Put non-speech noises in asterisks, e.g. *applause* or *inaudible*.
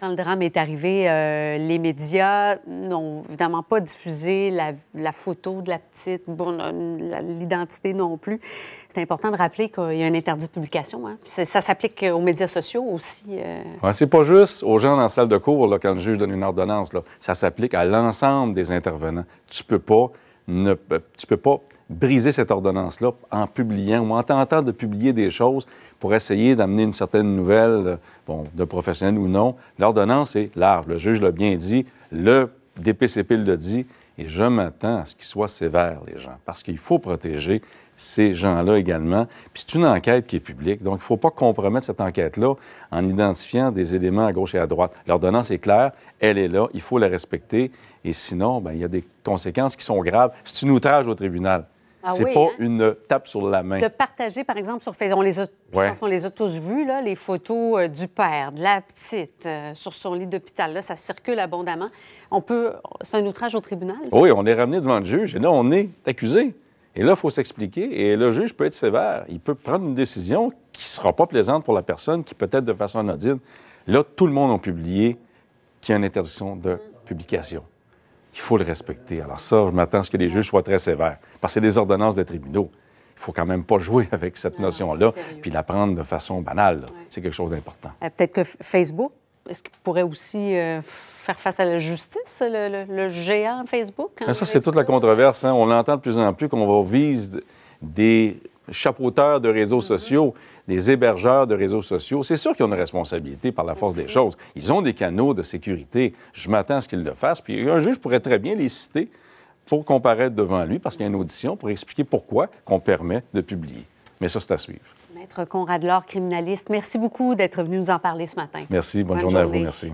Quand le drame est arrivé, euh, les médias n'ont évidemment pas diffusé la, photo de la petite, bon, l'identité non plus. C'est important de rappeler qu'il y a un interdit de publication. Hein. Ça, s'applique aux médias sociaux aussi. Euh... c'est pas juste aux gens dans la salle de cours là, quand le juge donne une ordonnance. Là. Ça s'applique à l'ensemble des intervenants. Tu peux pas, ne, tu peux pas briser cette ordonnance-là en publiant ou en tentant de publier des choses pour essayer d'amener une certaine nouvelle, euh, bon, de professionnel ou non. L'ordonnance est large. Le juge l'a bien dit, le DPCP l'a dit, et je m'attends à ce qu'il soit sévère, les gens, parce qu'il faut protéger ces gens-là également. Puis c'est une enquête qui est publique, donc il ne faut pas compromettre cette enquête-là en identifiant des éléments à gauche et à droite. L'ordonnance est claire, elle est là, il faut la respecter, et sinon, bien, il y a des conséquences qui sont graves. C'est une outrage au tribunal. Ah c'est pas hein? une tape sur la main. De partager, par exemple, sur Facebook, on les a, je pense qu'on les a tous vus, là, les photos euh, du père, de la petite, euh, sur son lit d'hôpital. Là, ça circule abondamment. On peut... C'est un outrage au tribunal? Oui, on est ramené devant le juge et là, on est accusé. Et là, il faut s'expliquer et le juge peut être sévère. Il peut prendre une décision qui ne sera pas plaisante pour la personne, qui peut-être de façon anodine. Là, tout le monde a publié qu'il y a une interdiction de publication il faut le respecter. Alors ça, je m'attends à ce que les juges soient très sévères, parce que c'est des ordonnances des tribunaux. Il faut quand même pas jouer *laughs* avec cette notion-là, puis la prendre de façon banale. C'est quelque chose d'important. Euh, peut-être que Facebook, est-ce qu'il pourrait aussi euh, faire face à la justice, le, géant Facebook? Hein, ça, c'est toute la controverse. Hein. On l'entend de plus en plus qu'on va viser des chapeauteurs de réseaux sociaux, des hébergeurs de réseaux sociaux, c'est sûr qu'ils ont une responsabilité par la force des choses. Ils ont des canaux de sécurité. Je m'attends à ce qu'ils le fassent. Puis un juge pourrait très bien les citer pour comparaître devant lui, parce qu'il y a une audition pour expliquer pourquoi qu'on permet de publier. Mais ça, c'est à suivre. Maître Conrad Laure, criminaliste, merci beaucoup d'être venu nous en parler ce matin. Merci. Bonne, journée à vous. Merci.